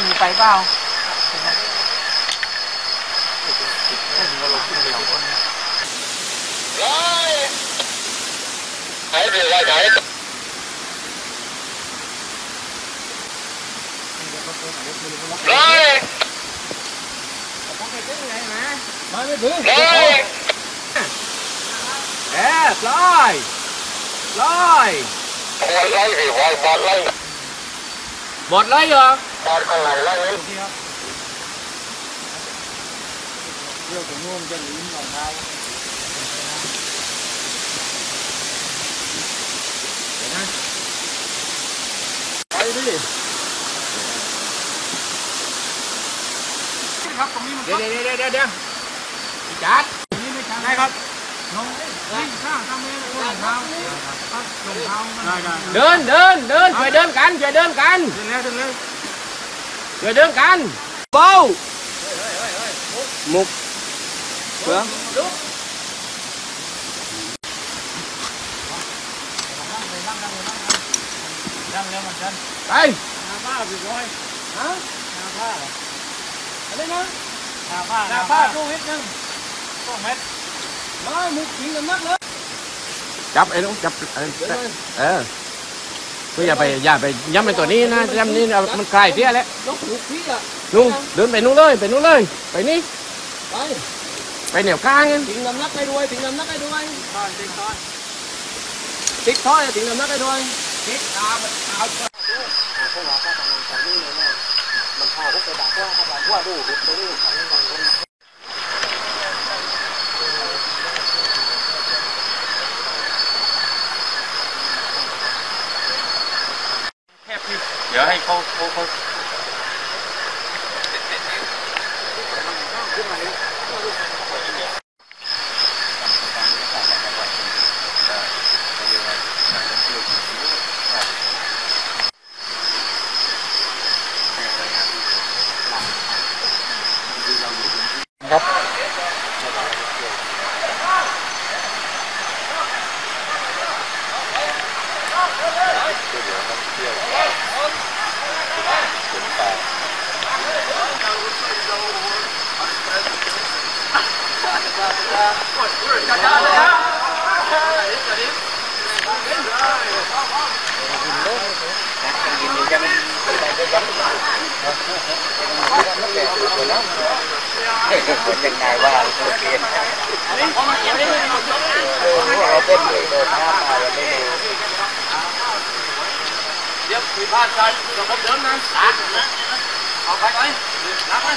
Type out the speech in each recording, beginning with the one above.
นไปเปล่าหายไปไหนหอยมาไม่ถึงแอบลอยลอยบอดไล่บอดไล่บอดไล่เหรอ อคนไหนแล้วเรื่องของนุ่มจะหลิ้นของเขาไปดิครับตรงนี้มันเดี๋ยวเดี๋ยวเดี๋ยวเดี๋ยวจัดนี่ไม่ใช่ได้ครับน้องวิ่งข้างทำเองรองเท้าครับรองเท้าได้ได้เดินเดินเดินช่วยเดินกันช่วยเดินกันเดินแล้วเดินแล้ว Rồi đứng canh. Bố. Một. Được. Đây. Hả? Lên đó. Nà pha, nà pha, hết nâng. Không hết. Nói một chuyện là mất nữa. Chập em đúng, chập. Ờ. กทิ้งกันนักเลยจับไอ้นุ๊กจับเออเออคืออย่าไปอย่าไปย้ำไปตัวนี้นะย้ำนี้นะมันคลายเสียแล้วนกหนูพี่อะนู่นเดินไปนู่นเลยไปนู่นเลย ไปนี่ไปไปเหนียวกลางกันถึงลำนักให้ด้วยถึงลำนักให้ด้วยตอนติดตอนติ๊กท้อยถึงลำนักให้ด้วยคิดตามเอาพวกเราก็ทำงานจากนี่เลยนะมันพาพวกไปด่าว่าเขาด่าว่าดูดูตัวนี้ เดี๋ยวให้เขาเขาเขา chừng ngày qua tôi kiện ở bên người đồ tha mà ở bên này tiếp thì pha sai rồi không đớn nữa đá không phải đấy đá đấy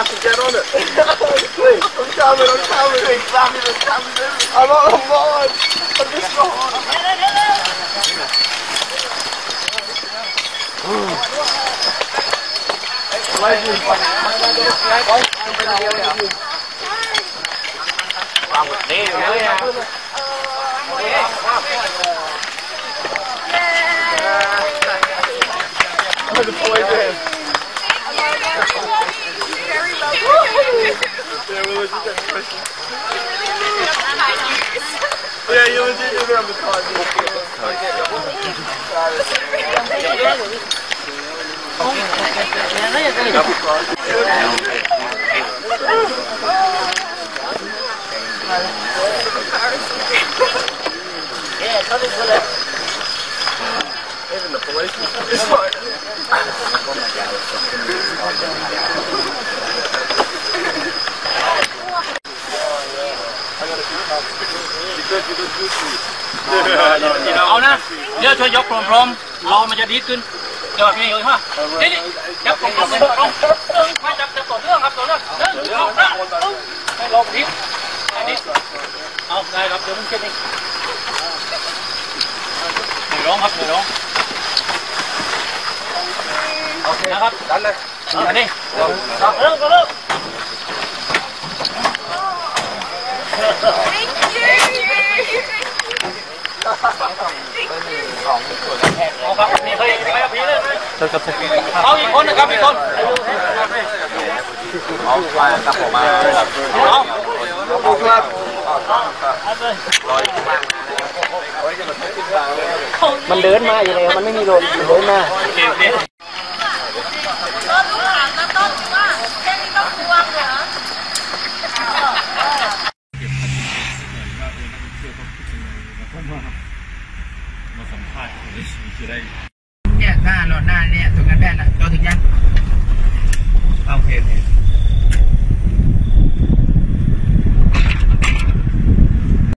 have to get on it. I'm coming, I'm coming. I'm coming. I'm on, I'm on. I'm just not on. Legend. I'm with me, really. Yeah, you was in the car. Yeah. Even the police. เอานะเดี๋ยวช่วยยกพร้อมๆรอมันจะดีขึ้นเดี๋ยวแบบนี้เลยฮะนี่นี่จับตรงตรงตรงตรงมาจับจับต่อเนื่องครับต่อเนื่องหนึ่งสองสามให้ลงนิดนิดเอาได้ครับเดี๋ยวมึงเช็ดนี่หนึ่งร้องครับหนึ่งร้องโอเคนะครับดันเลยอันนี้เริ่มก็เริ่ม Thank you. เอาครับมีเคยไปกับพี่เลยไหมเอาอีกคนนะครับอีกคนเอาไปกับผมมาเอามันเดินมาอยู่เลยมันไม่มีรถมันเดินมา เนี่ยหน้ารลอหน้าเนี่ยถึงงานแบนอะตัวถึงยังโอเคโอเค